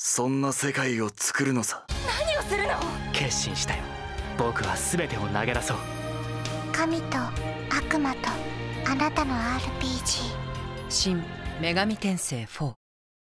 そんな世界を作るのさ。何をするの？決心したよ。僕は全てを投げ出そう。神と悪魔とあなたの RPG 新女神転生4